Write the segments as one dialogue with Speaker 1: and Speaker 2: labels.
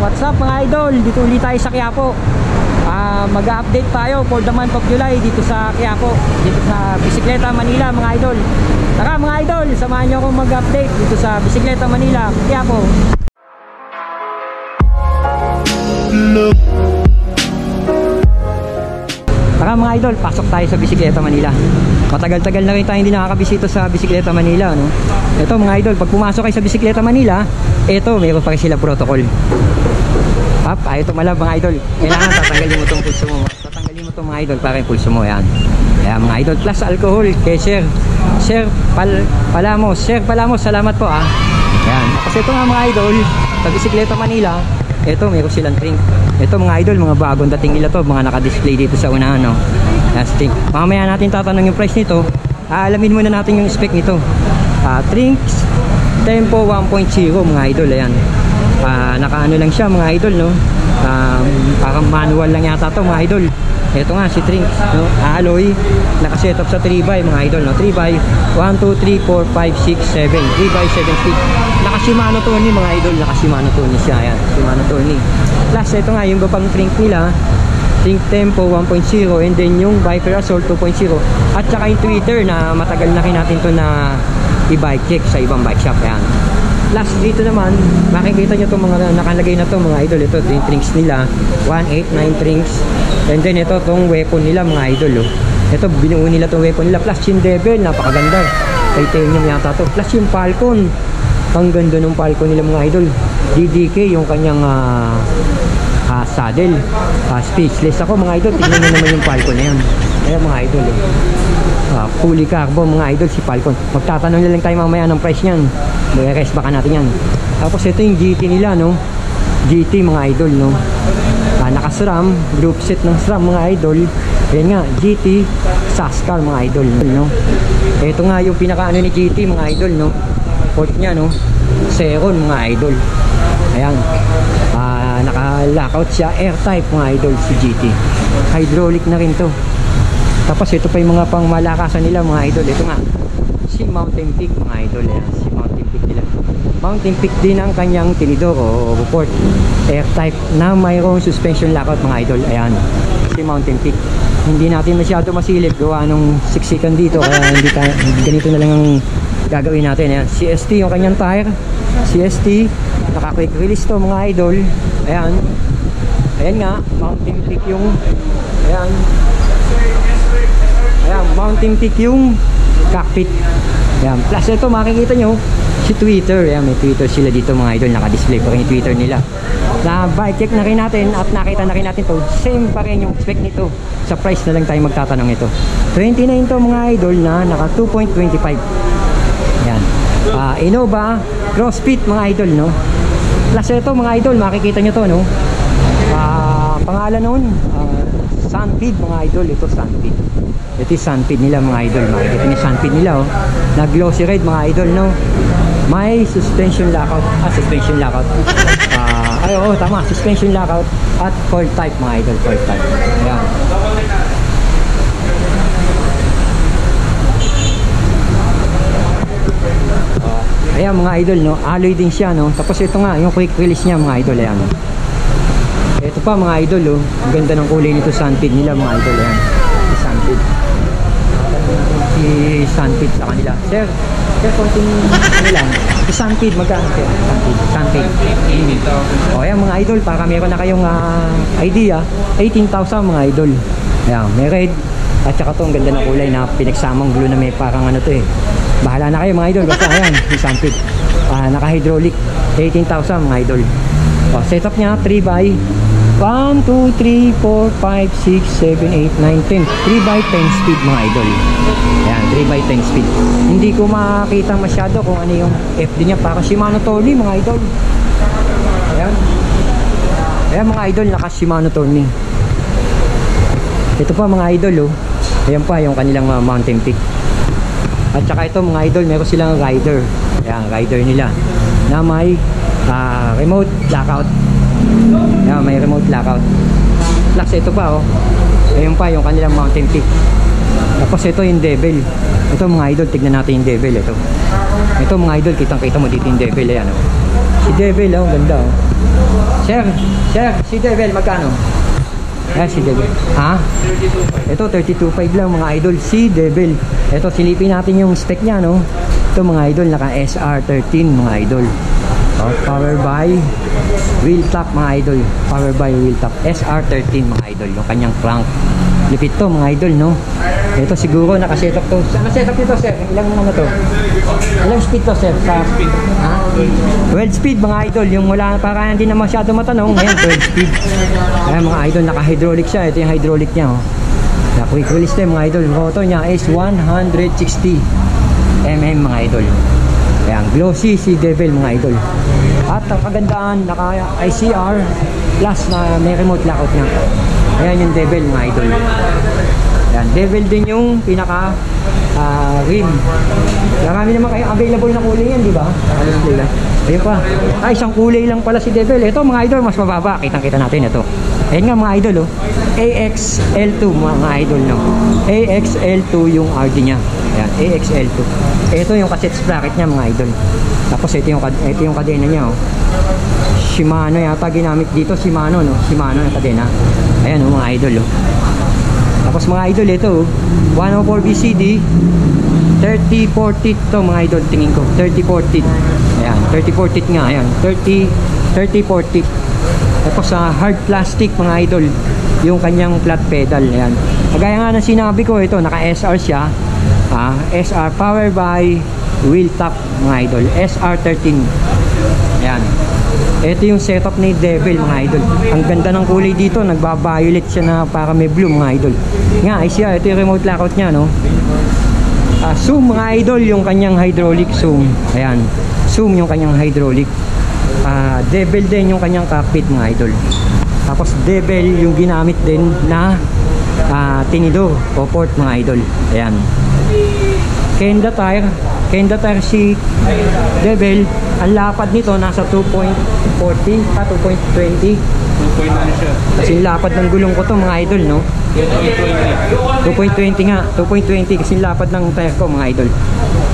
Speaker 1: What's up mga idol? Dito ulit tayo sa Quiapo. Ah, mag-update tayo for the month of July dito sa Quiapo, dito sa Bisikleta Manila mga idol. Tara mga idol, samahan niyo akong mag-update dito sa Bisikleta Manila, Quiapo. Idol, pasok tayo sa Bisikleta Manila. Matagal-tagal na rin tayo hindi nakakabisita sa Bisikleta Manila, no? Ito mga idol, pag pumasok kayo sa Bisikleta Manila, ito, meron pa rin sila protocol. Pap, ayaw tumalab mga idol. Kailangan tatanggalin mo itong pulso mo. Tatanggalin mo itong mga idol para yung pulso mo, yan. Ayan mga idol, plus alcohol kay Sir. Sir Pal Palamos. Sir Palamos, salamat po ah. Ayan. Kasi ito nga mga idol, sa Bisikleta Manila, ito meron silang drink. Ito mga idol, mga bagong dating nila to, mga naka-display dito sa unahan, no. Yes, drink. Mamaya natin tatanong yung price nito. Aalamin muna natin yung spec nito. Ah, drinks Tempo 1.0 mga idol, ayan. Ah, nakaano lang siya mga idol, no. Um, parang manual lang yata to mga idol. Ito nga si Trinks, no? Alloy, naka-set up sa 3x mga idol, no? 3x 1 2 3 4 5 6 7. 3x 7 speed. Naka-Shimano to ni mga idol, naka-Shimano to ni siya, ayan. Shimano to ni. Plus ito nga yung ibang Trink nila, Think Tempo 1.0 and then yung Viper Assault 2.0 at saka yung Twitter na matagal na rin to na i-bike check sa ibang bike shop yan plus dito naman makikita nyo itong mga nakalagay na to mga idol. Ito yung trinks nila. 189 trinks and then ito itong weapon nila mga idol oh. ito binuo nila itong weapon nila. Plus yung devil napakaganda. Titanium yata to. Plus yung falcon. Ang ganda ng falcon nila mga idol. DDK yung kanyang ah, ah, saddle. Ah, speechless ako mga idol. Tingnan nyo naman yung Falcon na yan ayan mga idol eh. Ah, fully carbo mga idol si Falcon. Magtatanong na lang tayo mamaya ng price nyan mag-rest baka natin yan. Tapos ito yung GT nila no? GT mga idol no? Ah, naka-SRAM group set ng SRAM mga idol. Ayan nga GT Sascar mga idol no? Ito nga yung pinaka ano ni GT mga idol no? Port nya no? Seron mga idol. Ayan. Ah, naka-lockout siya air type mga idol si GT hydraulic na rin to tapos ito pa yung mga pang malakasan nila mga idol. Ito nga si Mountain Peak mga idol ayan, si Mountain Peak nila. Mountain Peak din ang kanyang tinidor o port air type na mayroong suspension lockout mga idol. Ayan si Mountain Peak. Hindi natin masyado masilip gawa nung siksikan dito kaya hindi ka, ganito na lang ang gagawin natin. Ayan CST yung kanyang tire. CST naka quick release to mga idol. Ayan. Ayan nga mountain peak yung ayan ayan mountain peak yung cockpit. Ayan plus ito makikita nyo si Twitter. Ayan may Twitter sila dito mga idol. Naka-display pa rin yung Twitter nila. Na bike check na rin natin at nakita na rin natin to. Same pa rin yung spec nito. Sa price na lang tayo magtatanong ito. 29 to mga idol na naka 2.25 yan Ah, Innova CrossFit mga idol no? Plus ito mga idol makikita nyo to no? Ah, pangalan nun ah, Sunfeed mga idol. Ito Sunfeed ito yung Sunfeed nila mga idol. Makikita nyo Sunfeed nila oh. Na glossy red mga idol no? May suspension lockout. Ah suspension lockout. Ah, ay oo tama. Suspension lockout at coil type mga idol. Coil type. Ayan. Ayan mga idol no, alloy din siya no. Tapos ito nga, yung quick release niya mga idol. Ayan. Ito pa mga idol oh, ganda ng kulay nito Sunfeed nila mga idol ayan. Si Sunfeed. Si Sunfeed sa kanila. Sir, sir konting ano lang. Si Sunfeed magkano sir? Sunfeed. Sunfeed. O ayan mga idol, para meron na kayong ah, idea, 18,000 mga idol. Ayan, may red. At saka to, ang ganda ng kulay na pinagsamang blue na may parang ano to eh. Bahala na kayo mga idol. Basta ayan, yung Sunfit. Ah, naka-hydraulic. 18,000 mga idol. O, setup niya, 3 by 1, 2, 3, 4, 5, 6, 7, 8, 9, 10. 3 by 10 speed mga idol. Ayan, 3 by 10 speed. Hindi ko makita masyado kung ano yung FD niya. Para Shimano Tony mga idol. Ayan. Ayan mga idol, naka Shimano Tony. Ito pa mga idol oh. Ayan pa yung kanilang uh, mountain peak. At saka ito mga idol, meron silang rider. Ayan, rider nila. Na may ah, remote lockout. Ayan, may remote lockout. Plus ito pa oh. Ayan pa yung kanilang mountain peak. Tapos ito yung devil. Ito mga idol, tignan natin yung devil ito. Ito mga idol, kitang-kita mo dito yung Devil. Ayan, oh. Si Devil, oh, ganda. Oh. Sir, sir, si Devil, magkano? Ayan, si Devil. Ha? Ito, 32.5 lang mga idol. Si Devil. Ito, silipin natin yung spec niya, no? Ito mga idol, naka SR13 mga idol. Oh, power by wheel top mga idol. Power by wheel top. SR13 mga idol. Yung kanyang crank. Lipit to mga idol, no? Ito siguro nakasetup to. Saan setup nito, sir? Ilang ano to? Ilang speed to, sir? Sa, ha? 12 speed mga idol. Yung wala, para hindi na masyado matanong. Ngayon, 12 speed. Ayan mga idol, naka-hydraulic siya. Ito yung hydraulic niya, oh. Na quick release din mga idol. Rotor niya is 160 mm mga idol. Ayan, glossy si Devil mga idol. At ang kagandaan, naka ICR plus na may remote lockout niya. Ayan yung Devil mga idol. Ayan, Devil din yung pinaka ah, rim. Marami naman kayo available na kulay yan, di ba? Ayun pa. Ay, isang kulay lang pala si Devil. Ito mga idol, mas mababa. Kitang-kita natin ito. Ayan nga mga idol, oh. AXL2 mga idol, no? AXL2 yung RD niya. Ayan, AXL2. Ito yung cassette sprocket niya mga idol. Tapos ito yung, ito yung kadena niya, oh. Shimano yata ginamit dito, Shimano, no? Shimano na kadena. Ayan, oh, mga idol, oh. Tapos mga idol, ito, oh. 104 BCD, 30-40 to mga idol, tingin ko. 30-40. Ayan, 30-40 nga, ayan. 30, 30-40. Tapos sa hard plastic mga idol, yung kanyang flat pedal, ayan. Kagaya nga ng sinabi ko, ito, naka-SR siya. Ah, SR power by wheel top mga idol. SR13. Ayan. Ito yung setup ni Devil mga idol. Ang ganda ng kulay dito, nagba-violet siya na para may blue mga idol. Nga, ay siya, ito yung remote lockout niya, no? Ah, zoom mga idol yung kanyang hydraulic zoom. Ayan. Zoom yung kanyang hydraulic. Ah, devil din yung kanyang cockpit mga idol. Tapos devil yung ginamit din na ah, tinido o port mga idol. Ayan. Kenda tire. Kenda tire si Devil. Ang lapad nito nasa 2.40 pa 2.20.
Speaker 2: 2.9 siya.
Speaker 1: Kasi lapad ng gulong ko to mga idol, no? 2.20 nga, 2.20 kasi lapad ng tire ko mga idol.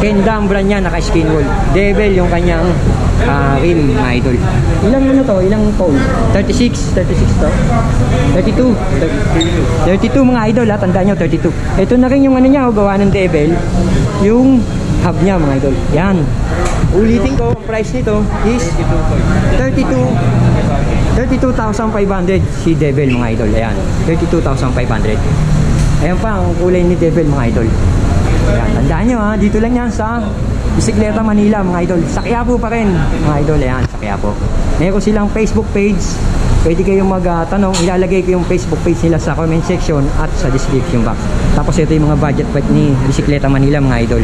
Speaker 1: Kenda ang brand niya, naka skin wall. Devil yung kanyang ah, rim mga idol. Ilang ano to? Ilang pole? 36, 36 to? 32. 32 mga idol ha, tandaan nyo 32. Ito na rin yung ano niya, oh, gawa ng Devil. Yung hub niya mga idol. Yan. Ulitin ko, ang price nito is 32 32,500 si Devil mga idol. Ayan. 32,500. Ayan pa ang kulay ni Devil mga idol. Ayan. Tandaan nyo ha. Dito lang yan sa Bisikleta Manila mga idol. Sa Quiapo pa rin mga idol. Ayan. Sa Quiapo. Meron silang Facebook page. Pwede kayong magtanong. Ilalagay ko yung Facebook page nila sa comment section at sa description box. Tapos ito yung mga budget pack ni Bisikleta Manila mga idol.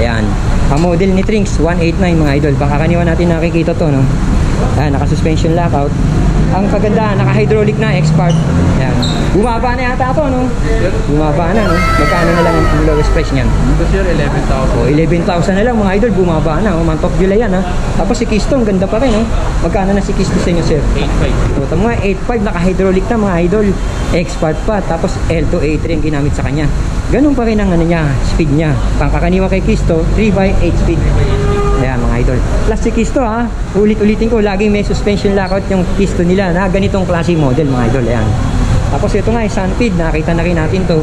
Speaker 1: Ayan. Ang model ni Trinks 189 mga idol. Baka kaniwa natin nakikita to no. Ayan, naka-suspension lockout. Ang kagandahan, naka-hydraulic na, expert. Ayan. Bumaba na yata ito, no? Bumaba na, no? Magkano na lang ang lowest price niyan?
Speaker 2: Ito sir, 11,000.
Speaker 1: O, 11,000 na lang, mga idol, bumaba na. O, month of July yan, ha? Tapos si Kisto, ang ganda pa rin, no? Magkano na si Kisto sa inyo, sir?
Speaker 2: 8.5.
Speaker 1: O, tama nga, 8.5, naka-hydraulic na, mga idol. Expert pa. Tapos L2, A3 ang ginamit sa kanya. Ganun pa rin ang ano niya, speed niya. Pangkakaniwa kay Kisto, 3x8 speed. Ayan mga idol. Plus si Kisto ha, ulit-ulitin ko, laging may suspension lockout yung Kisto nila na ganitong klase model mga idol. Ayan. Tapos ito nga, Sunfeed, nakita na rin natin to.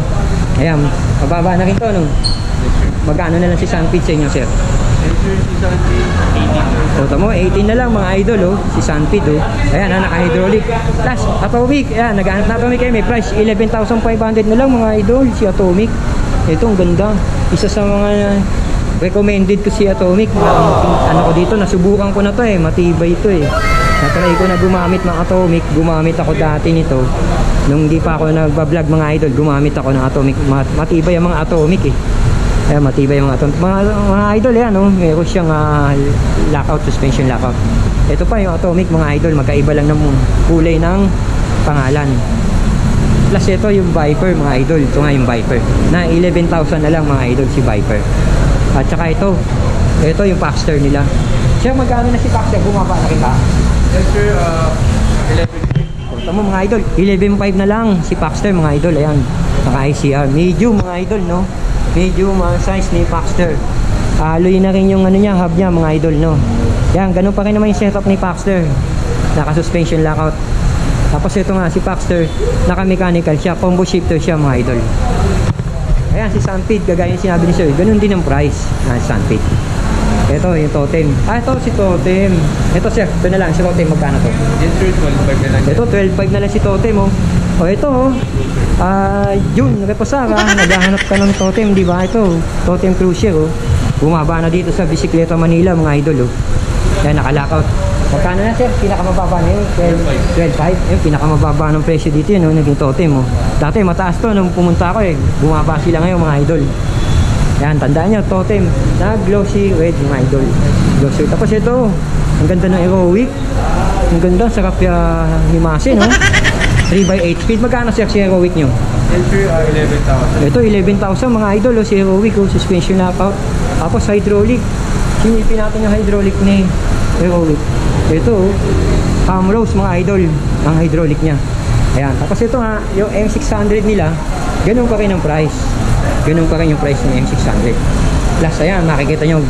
Speaker 1: Ayan, mababa na rin to. No? Magkano na lang si Sunfeed sa inyo, sir?
Speaker 2: Yung isa 18.
Speaker 1: O, tamo, 18 na lang mga idol, oh. Si Sunfeed, oh. Ayan, ah, naka-hydraulic. Plus, Atomic. Ayan, nag-ahanap na Atomic kayo. May price, 11,500 na lang mga idol, si Atomic. Ito, ganda. Isa sa mga recommended ko si Atomic. Na, ano ko dito, nasubukan ko na to eh. Matibay ito eh. Natry ko na gumamit ng Atomic. Gumamit ako dati nito. Nung hindi pa ako nagbablog mga idol, gumamit ako ng Atomic. Mat- Matibay ang mga Atomic eh. Ayan, matibay mga ito. Mga, mga idol yan, no? meron siyang ah, lockout, suspension lockout. Ito pa yung atomic, mga idol, magkaiba lang ng kulay ng pangalan. Plus ito yung Viper, mga idol. Ito nga yung Viper. Na 11,000 na lang mga idol si Viper. At saka ito, ito yung Paxter nila. Siya magkano na si Paxter? Bumaba na kita.
Speaker 2: Yes sir, uh, 11.
Speaker 1: O, tama mga idol, 11.5 na lang si Paxter mga idol. Ayan, naka ICR. Medium mga idol, no? Medium ang size ni Paxter. Aloy na rin yung ano niya, hub niya mga idol, no? Yan, ganun pa rin naman yung setup ni Paxter. Naka-suspension lockout. Tapos ito nga, si Paxter, naka-mechanical siya, combo shifter siya mga idol. Ayan, si Sunfeed, gagaya yung sinabi ni Sir, ganun din ang price. Ah, Sunfeed. Ito, yung totem. Ah, ito si totem. Ito sir, ito na lang, si totem, magkano to?
Speaker 2: Yes sir, 12.5 na lang.
Speaker 1: Ito, 12.5 na lang si totem, oh. O, ito, oh. Ah, yun, reposara. Naghahanap ka ng totem, di ba? Ito, totem cruiser, oh. Bumaba na dito sa Bisikleta Manila, mga idol, oh. Yan, nakalockout. Magkano na, sir? Pinakamababa na yun? 12 12.5? Yung pinakamababa ng presyo dito yun, oh, naging totem, oh. Dati, mataas to, nung pumunta ako, eh. Bumaba sila ngayon, mga idol. Yan, tandaan nyo, totem na glossy red, mga idol. Glossy. Tapos ito, ang ganda ng aerowick. Ang ganda, sarap ya himasin, no? 3x8 speed. Magkano sir si aerowick nyo?
Speaker 2: Sir, ah, 11,000.
Speaker 1: Ito, 11,000 mga idol, oh, si aerowick, oh, suspension lockout. Tapos hydraulic. Sinipin natin yung hydraulic ni aerowick. Ito, palm rose mga idol, ang hydraulic niya. Ayan, tapos ito nga, yung M600 nila, ganun pa rin ang price. Ganun pa rin yung price ng M600. Plus, ayan, makikita nyo.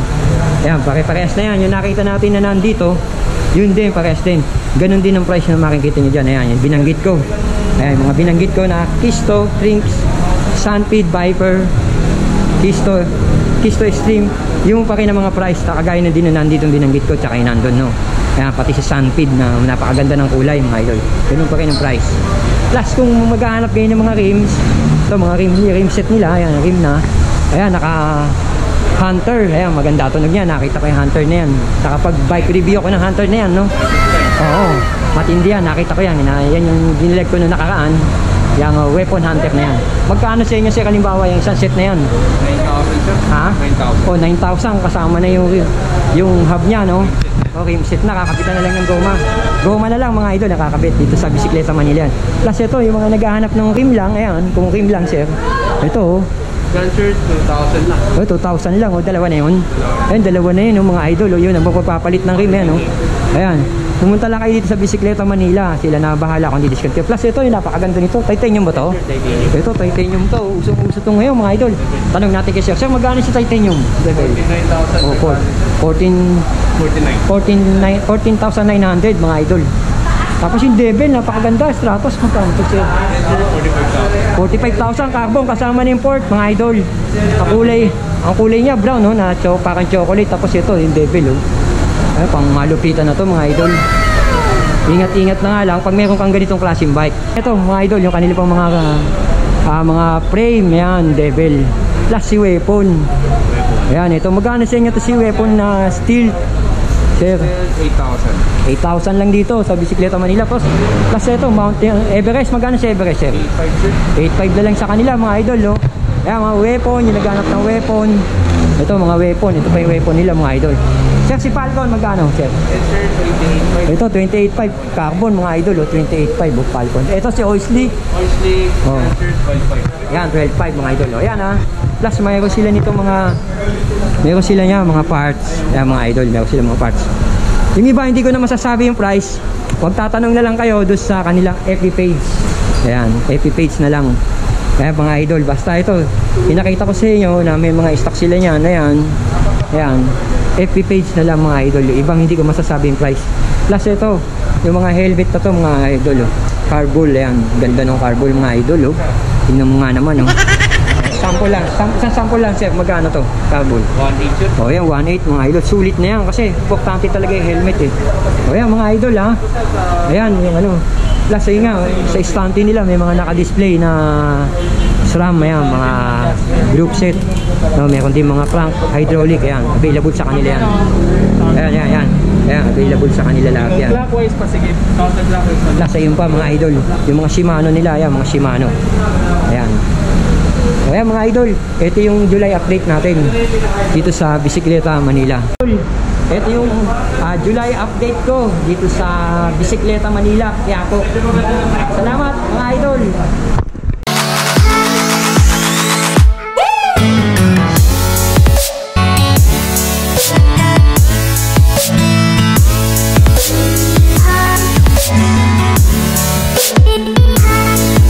Speaker 1: Ayan, pare-parehas na yan. Yung nakita natin na nandito, yun din, parehas din. Ganun din ang price na makikita nyo dyan. Ayan, yung binanggit ko. Ayan, mga binanggit ko na Kisto, Trinks, Sunfeed, Viper, Kisto, Kisto Extreme. Yung pa rin ang mga price, kagaya na din na nandito binanggit ko, tsaka yung nandun, no. Ayan, pati sa Sunfeed na napakaganda ng kulay, mga idol. Ganun pa rin ang price. Plus, kung maghahanap kayo ng mga rims, ito, mga rim, rim set nila, ayan, rim na. Ayan, naka Hunter, ayan, maganda tunog niya. Nakita ko yung Hunter na yan. Saka pag bike review ko ng Hunter na yan, no? Oo, matindi yan. Nakita ko yan. Yan yung dinilag ko nung nakaraan. Yung uh, weapon hunter na yan. Magkano sa inyo, sir, kalimbawa yung isang set na yan?
Speaker 2: 9,000 sir.
Speaker 1: Ha?
Speaker 2: 9,000.
Speaker 1: O, 9,000 kasama na yung yung hub niya, no? O, rim set na, kakapitan na lang yung goma. Goma na lang mga idol, nakakabit dito sa Bisikleta Manila yan. Plus ito, yung mga naghahanap ng rim lang, ayan, kung rim lang, sir. Ito, oh.
Speaker 2: Yan sir, 2,000 lang.
Speaker 1: O, 2,000 lang, o, dalawa na yun. Ayan, dalawa na yun, o, mga idol, o, yun, ang magpapalit ng rim, yan, o. Ayan, pumunta lang kayo dito sa Bisikleta Manila, sila na bahala kung di-discount kayo. Plus ito, yung napakaganda nito, titanium ba to? Ito, titanium to, usong-uso to ngayon, mga idol. Tanong natin kay Sir, Sir, magkano si titanium? Level?
Speaker 2: 49,000.
Speaker 1: O, four- 14,
Speaker 2: 49.
Speaker 1: 14, 14,900 mga idol. Tapos yung Devil, napakaganda. Stratos, magkano to sir?
Speaker 2: Yes sir, 45,000.
Speaker 1: 45,000 carbon kasama ng import, mga idol. Ang kulay, ang kulay niya brown, no? Na cho, parang chocolate. Tapos ito, yung Devil, oh. Ay, pang malupitan na to, mga idol. Ingat-ingat na nga lang pag meron kang ganitong klaseng bike. Ito, mga idol, yung kanila pang mga ah, mga frame, yan, Devil. Plus si weapon. Ayan, ito. Magkano sa inyo to si weapon na steel? Sir,
Speaker 2: 8,000.
Speaker 1: 8,000 lang dito sa Bisikleta Manila. Plus, plus ito, Mountain Everest. Magkano sa Everest, sir?
Speaker 2: 8,500 sir.
Speaker 1: 8.5 na lang sa kanila, mga idol, no? Ayan, mga weapon, yung naghanap ng weapon. Ito, mga weapon. Ito pa yung weapon nila, mga idol. Sir, si Falcon, magkano, sir?
Speaker 2: Yes sir, 28,500.
Speaker 1: Ito, 28.5. Carbon, mga idol, oh, 28.5, oh, Falcon. Ito, si Oisley.
Speaker 2: Oisley,
Speaker 1: Oh.
Speaker 2: sir, 12,500.
Speaker 1: Yan, 12.5 mga idol. O, yan ha. Plus, mayroon sila nito mga, mayroon sila niya mga parts. Yan mga idol, mayroon sila mga parts. Yung iba, hindi ko na masasabi yung price. Huwag tatanong na lang kayo doon sa kanilang FB page. Ayan, FB page na lang. Kaya mga idol, basta ito, pinakita ko sa inyo na may mga stock sila niyan. Ayan, ayan, FB page na lang mga idol. Yung ibang hindi ko masasabi yung price. Plus ito, yung mga helmet na to mga idol. Oh. Carbol, ayan. Ganda ng carbol mga idol. Oh. Tingnan mo nga naman. Oh. sample lang. Sam isang sample lang, sir. Magkano to? Carbol.
Speaker 2: 1,800 sir.
Speaker 1: O yan, 1.8 mga idol. Sulit na yan kasi importante talaga yung helmet eh. O yan mga idol ha. Ayan, yung ano. Plus ayun nga, sa stante nila may mga naka-display na SRAM, ayan, mga group set. No, meron din mga crank, hydraulic, ayan, available sa kanila yan. Ayan, ayan, ayan. Ayan, available sa kanila lahat yan.
Speaker 2: Clockwise pa sige. Counterclockwise pa.
Speaker 1: Plus ayun pa mga idol, yung mga Shimano nila, ayan, mga Shimano. Ayan. Ayan mga idol, ito yung July update natin dito sa Bisikleta, Manila. Ito yung ah, July update ko dito sa Bisikleta, Manila, Quiapo. Salamat!